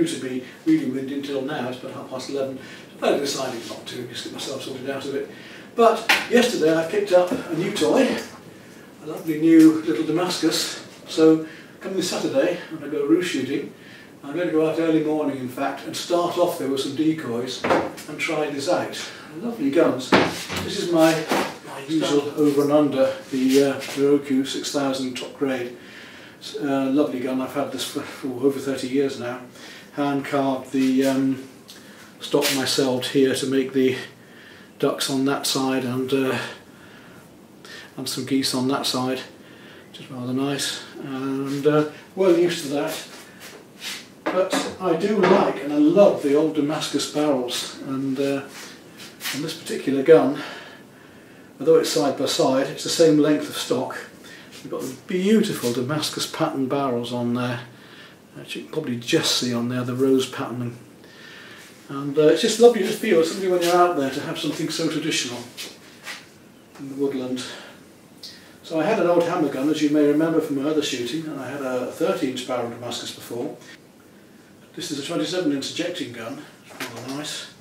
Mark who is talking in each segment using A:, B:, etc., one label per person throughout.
A: due to be really windy until now, it's about half past 11, so I decided not to, just get myself sorted out of it. But yesterday I picked up a new toy, a lovely new little Damascus, so coming Saturday, I'm going to go roost shooting, I'm going to go out early morning in fact, and start off there with some decoys, and try this out. Lovely guns. This is my my usual over and under the uh, Roku 6000 top grade. A lovely gun. I've had this for, for over 30 years now. Hand carved the um, stock myself here to make the ducks on that side and uh, and some geese on that side, which is rather nice. And uh, well used to that. But I do like and I love the old Damascus barrels and uh, on this particular gun although it's side by side, it's the same length of stock. We've got the beautiful Damascus pattern barrels on there. As you can probably just see on there, the rose patterning. And uh, it's just lovely to feel, something when you're out there, to have something so traditional in the woodland. So I had an old hammer gun, as you may remember from my other shooting, and I had a 30 inch barrel Damascus before. This is a 27 inch ejecting gun, it's rather nice.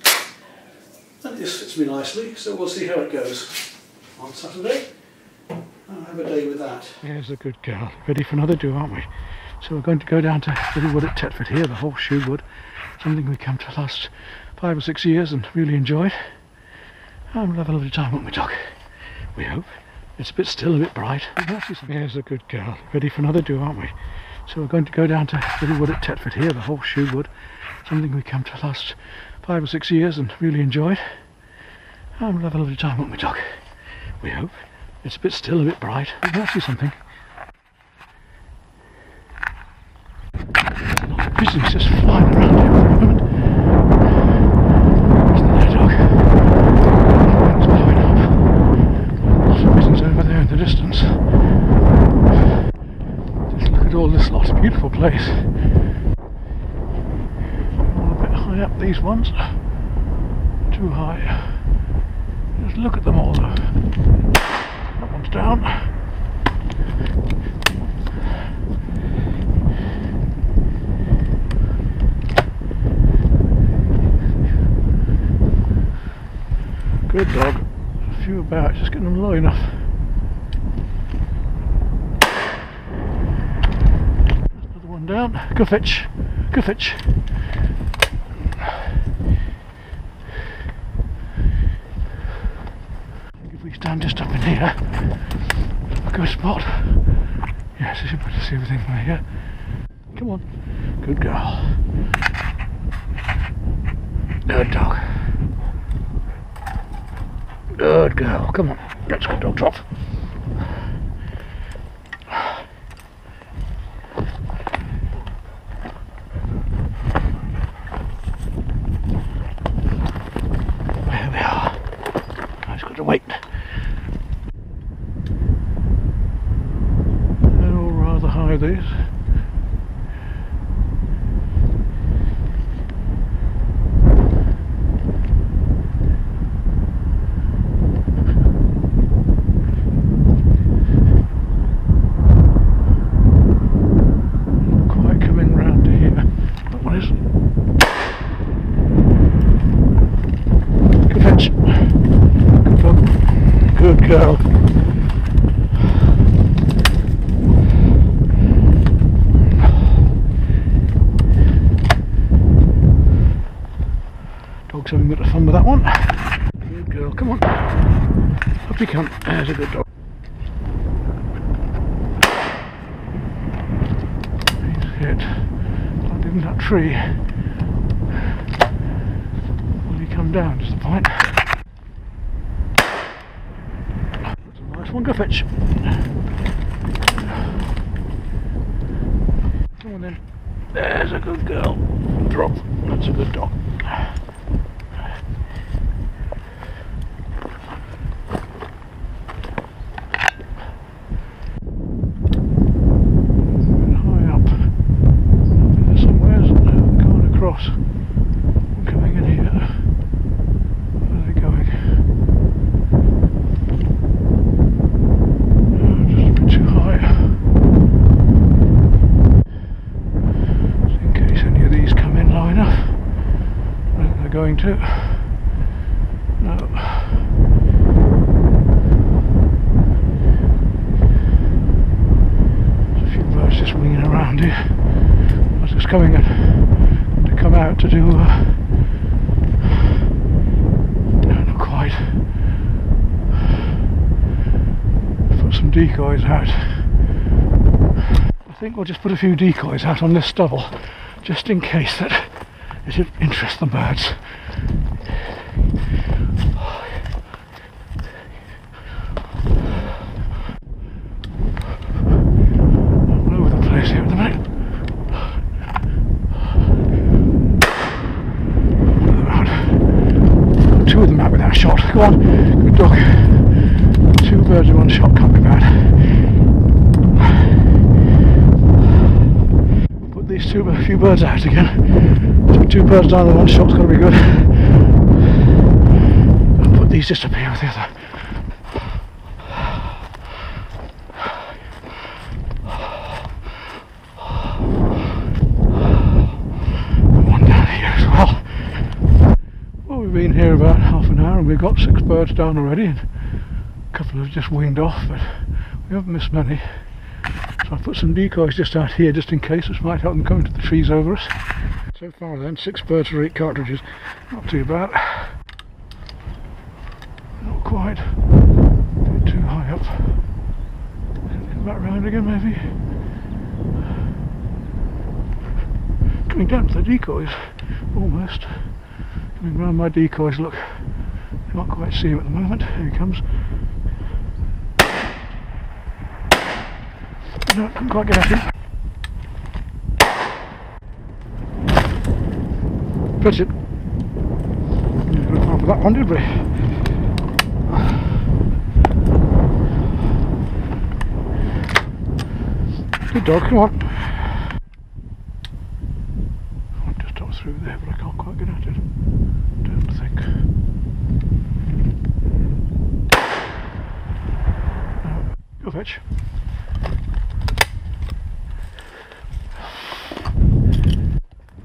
A: And it just fits me nicely, so we'll see how it goes on Saturday. I'll have a day with that.
B: There's a good girl. Ready for another do, aren't we? So we're going to go down to Little Wood at Tetford here, the Horseshoe Wood. Something we come to last five or six years and really enjoyed. And we'll have a lovely time, won't we, Doc? We hope. It's a bit still, a bit bright. There's a good girl. Ready for another do, aren't we? So we're going to go down to Little Wood at Tetford here, the Horseshoe Wood. Something we come to last five or six years and really enjoyed. And we'll have a lovely time, won't we, Doc? We hope. It's a bit still, a bit bright. We can see something. Pigeons just flying around here for a moment. Isn't there, dog? It's blowing up. Some pigeons over there in the distance. Just look at all this lot. Beautiful place. All a bit high up, these ones. Too high. Just look at them all though. That one's down. Good dog. A few about, just getting them low enough. Another one down. Good fetch. Good fetch. If we stand just up in here, a good spot. Yes, I should be able to see everything from here. Come on. Good girl. Good dog. Good girl. Come on. Let's go dog trot. it. Landed in that tree. Will he come down? Just a point. That's a nice one. Go fetch. Come on then. There's a good girl. Drop. That's a good dog. Going to. No. There's a few birds just winging around here. I was just coming in to come out to do. Uh, no, not quite. Put some decoys out. I think we'll just put a few decoys out on this stubble, just in case that it should interest the birds. All over the place here at the minute. Out. Two of them out with that shot. Go on, good dog. Two birds in one shot can't be bad. Put these two, a few birds out again. So two birds down in one shot's got to be good. I'll put these just up here with the other. One down here as well. Well, we've been here about half an hour and we've got six birds down already and a couple have just winged off, but we haven't missed many. So I put some decoys just out here just in case, which might help them come into the trees over us. So far then, six birds for eight cartridges. Not too bad. Not quite. Bit too high up. Come back round again maybe. Coming down to the decoys, almost. Coming round my decoys, look. Can't quite see him at the moment. Here he comes. No, couldn't quite get at him. Fetch it. Go far for that one, did we? Good dog, come on. I've just up through there, but I can't quite get at it. Don't think. No. Go fetch.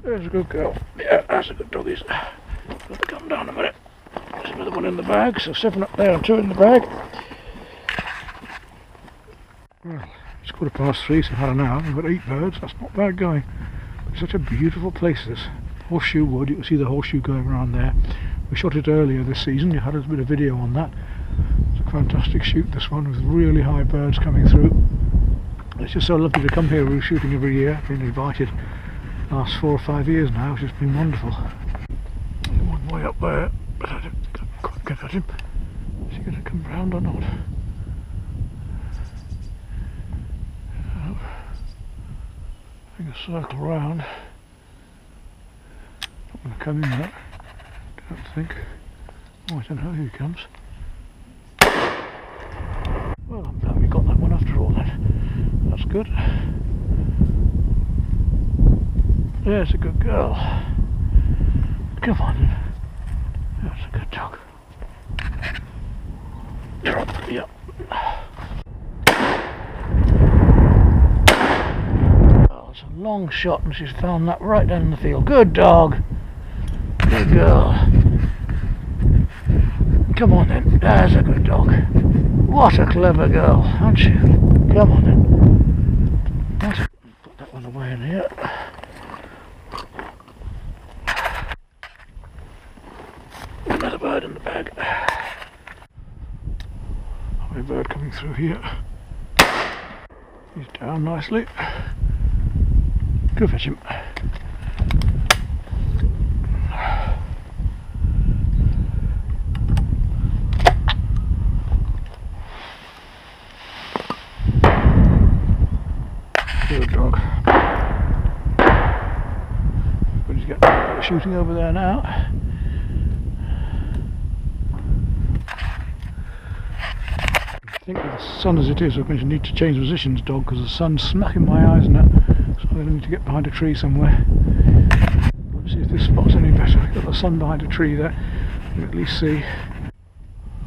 B: There's a good girl. That's a good dog. He's got to come down a minute. There's another one in the bag, so seven up there and two in the bag. Well, it's quarter past three, so had an hour. We've got eight birds. That's not bad going. It's such a beautiful place, this. Horseshoe Wood. You can see the horseshoe going around there. We shot it earlier this season. You had a bit of video on that. It's a fantastic shoot, this one, with really high birds coming through. It's just so lovely to come here. We're shooting every year. Been invited last four or five years now, which has been wonderful. One way up there, but I don't quite get at him. Is he going to come round or not? No. I think a circle round. Not going to come in that. Don't think. Oh, I don't know. He comes. Well, I'm glad we got that one after all. That's good. There's a good girl. Come on. That's a good dog. Drop. Yep. Oh, it's a long shot and she's found that right down in the field. Good dog. Good girl. Come on then. There's a good dog. What a clever girl, aren't you? Come on then. Another bird in the bag. Lovely bird coming through here. He's down nicely. Go fetch him. Good dog. But he's got shooting over there now. Sun as it is, we're going to need to change positions, dog, because the sun's smacking my eyes now. So I'm going to need to get behind a tree somewhere. Let's see if this spot's any better. I've Got the sun behind a tree there. At least see.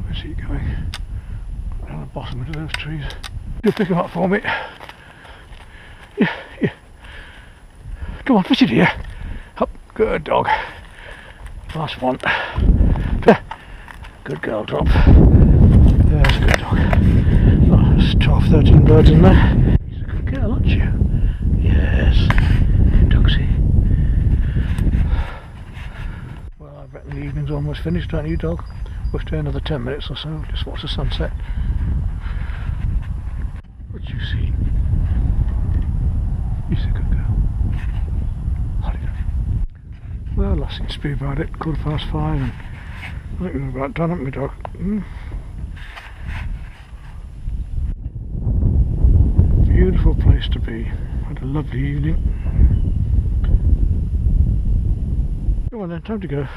B: Where's he going? Down the bottom of those trees. You pick him up for me. Yeah, yeah. Come on, fish it here. Up, good dog. Last one. Good girl, drop. There's a good dog. There's 12, 13 birds in there. She's a good girl, aren't you? Yes. Good. Well, I reckon the evening's almost finished, don't you, dog? We'll stay another 10 minutes or so, just watch the sunset. What you see? She's a good girl. Holly. Well, that seems to about it. Quarter past five, and I think we're about done, haven't we, dog? Mm. Beautiful place to be. Had a lovely evening. Come on then, time to go.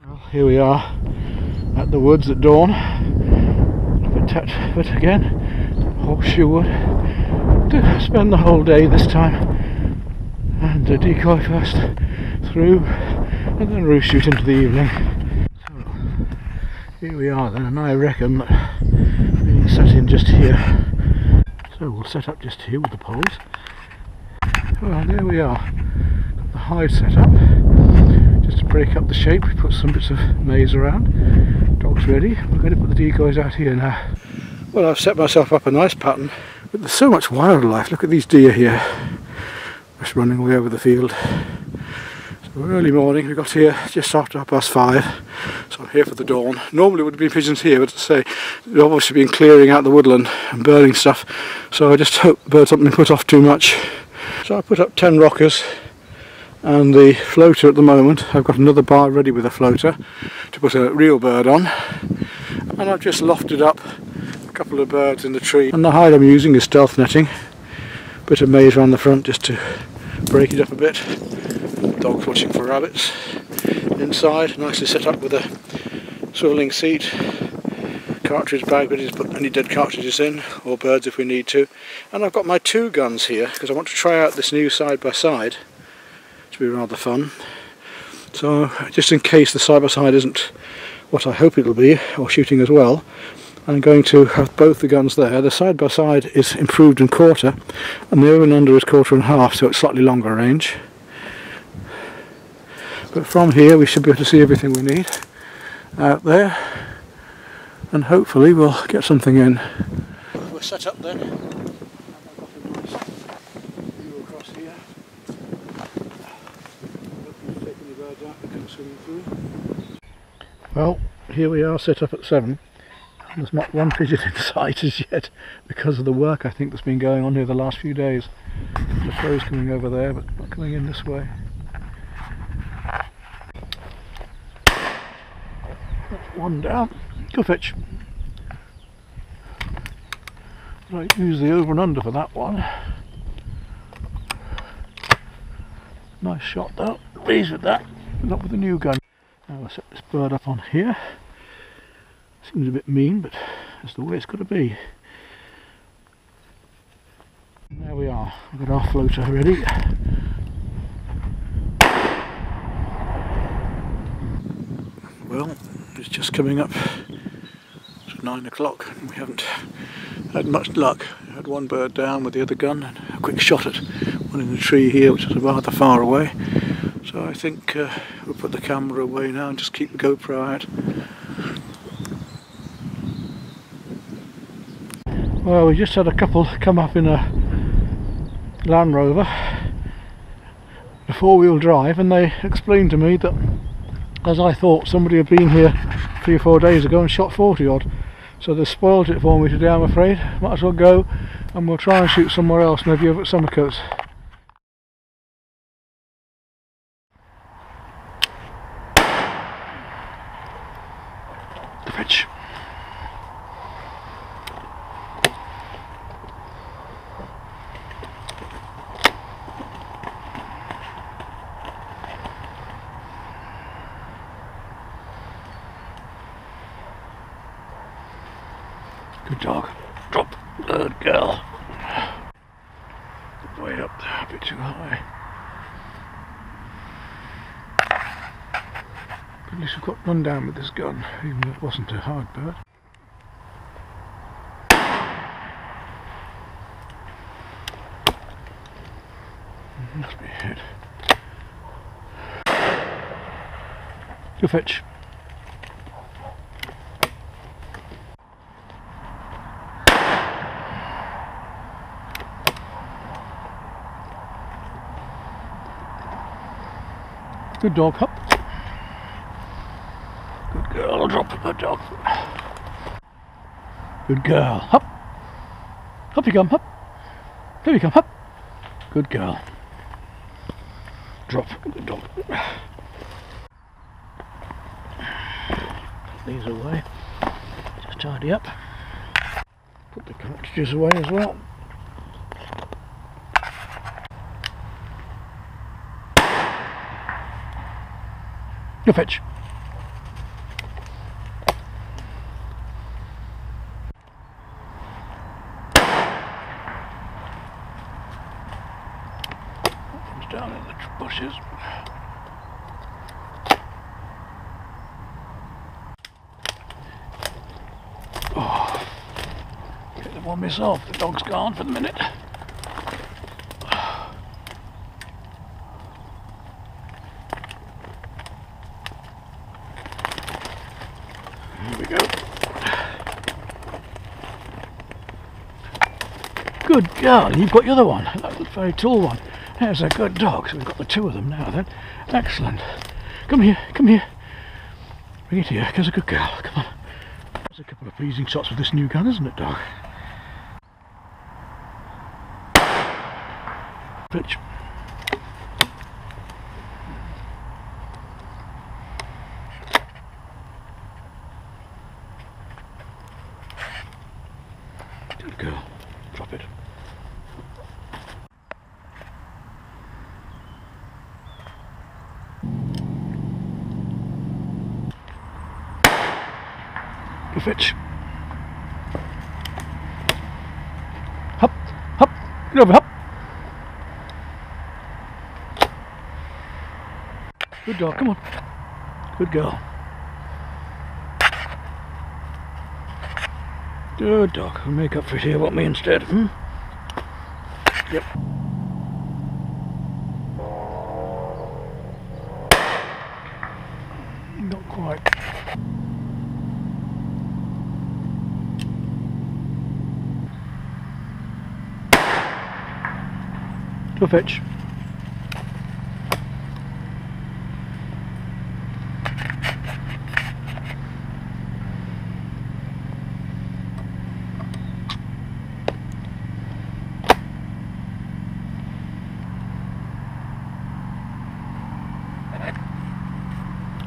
B: Well, here we are at the woods at dawn. Up at Tetford again, Horseshoe Wood. Spend the whole day this time. And a decoy first through, and then roost shoot into the evening. So, here we are then, and I reckon that being set in just here. So we'll set up just here with the poles. Well, there we are. Got the hide set up just to break up the shape we put some bits of maize around dog's ready we're going to put the decoys out here now well I've set myself up a nice pattern but there's so much wildlife. Look at these deer here just running away over the field. So early morning we got here just after half past five. So I'm here for the dawn. Normally would have been pigeons here but I say they've obviously been clearing out the woodland and burning stuff. So I just hope birds haven't been put off too much. So I put up 10 rockers and the floater at the moment. I've got another bar ready with a floater to put a real bird on. And I've just lofted up a couple of birds in the tree. And the hide I'm using is stealth netting bit of maize around the front just to break it up a bit. Dogs watching for rabbits. Inside nicely set up with a swiveling seat cartridge bag ready to put any dead cartridges in or birds if we need to. And I've got my two guns here because I want to try out this new side by side to be rather fun. So just in case the side-by-side isn't what I hope it'll be, or shooting as well, I'm going to have both the guns there. The side-by-side is improved in quarter, and the over and under is quarter and a half, so it's slightly longer range. But from here we should be able to see everything we need out there, and hopefully we'll get something in. We're set up then. Well, here we are set up at 7. There's not one pigeon in sight as yet because of the work I think that's been going on here the last few days. The crow's coming over there but not coming in this way. One down. Go fetch. Right, use the over and under for that one. Nice shot though. Pleased with that. Not with the new gun. Now we'll set this bird up on here. Seems a bit mean, but that's the way it's got to be. There we are. We've got our floater ready. Well, it's just coming up to nine o'clock. and We haven't had much luck. Had one bird down with the other gun and a quick shot at one in the tree here, which is rather far away. So I think uh, we'll put the camera away now and just keep the GoPro out. Well, we just had a couple come up in a Land Rover, a four-wheel drive, and they explained to me that, as I thought, somebody had been here three or four days ago and shot 40 odd. So they spoiled it for me today, I'm afraid. Might as well go, and we'll try and shoot somewhere else, maybe over at Somercotes. Fetch. Good dog. Drop. Good girl. Way up there, a bit too high. But at least we've got run down with this gun, even though it wasn't a hard bird. Must be hit. Fetch. Good dog, hop. Good girl, drop the dog. Good girl, hop. Up you come, hop. There you come, hop. Good girl. Drop, good dog. Put these away. Just tidy up. Put the cartridges away as well. Go fetch. One's down in the bushes. Oh, get the one myself. The dog's gone for the minute. Here we go. Good girl, you've got the other one, that very tall one. There's a good dog, so we've got the two of them now then. Excellent. Come here, come here. Bring it here, there's a good girl, come on. There's a couple of pleasing shots with this new gun, isn't it, dog? Pitch. Good girl. Drop it. Go fetch. Hop, hop, get over, hop. Good dog, come on. Good girl. Good dog. We'll make up for here. Want me instead? Hmm? Yep. Not quite.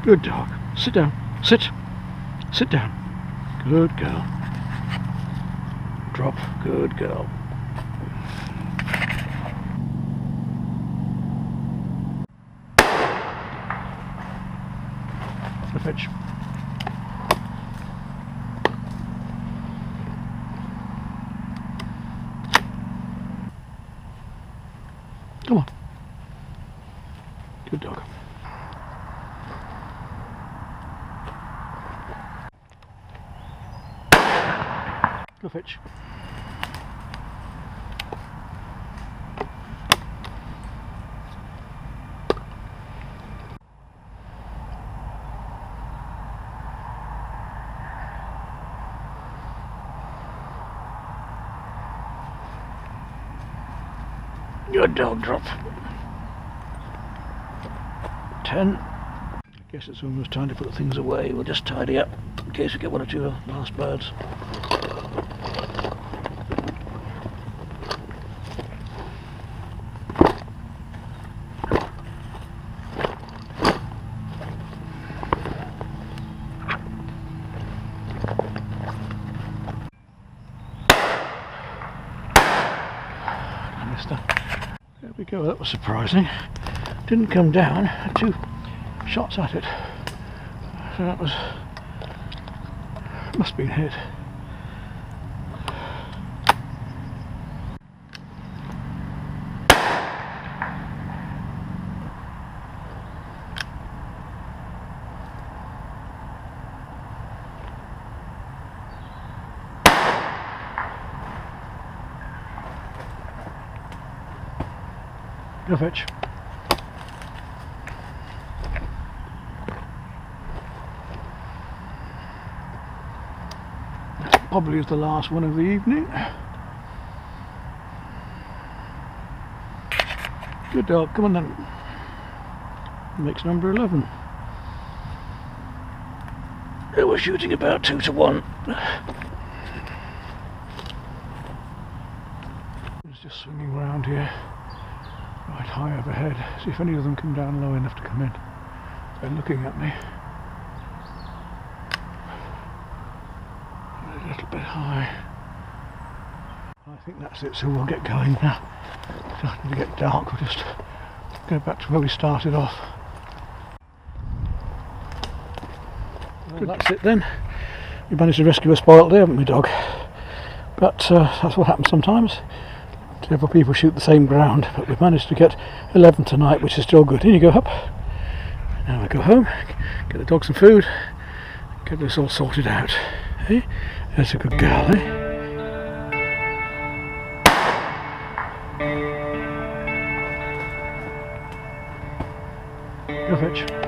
B: Good dog. Sit down. Sit. Sit down. Good girl. Drop. Good girl. The fetch. Come on. Good dog. Fetch. Good dog drop. Ten. I guess it's almost time to put things away. We'll just tidy up in case we get one or two last birds. we go, that was surprising. Didn't come down, had two shots at it. So that was, must have been hit. Go fetch. Probably is the last one of the evening. Good dog, come on then. Makes number 11. They were shooting about two to one. It's just swinging around here right high overhead. See if any of them come down low enough to come in. They're looking at me. A little bit high. I think that's it, so we'll get going now. It's starting to get dark, we'll just go back to where we started off. Well, that's it then. We managed to rescue a spoiled deer, haven't we, dog? But uh, that's what happens sometimes several people shoot the same ground, but we've managed to get 11 tonight, which is still good. In you go, up. Now I go home, get the dog some food, get this all sorted out. Hey, that's a good girl, eh? Go fetch.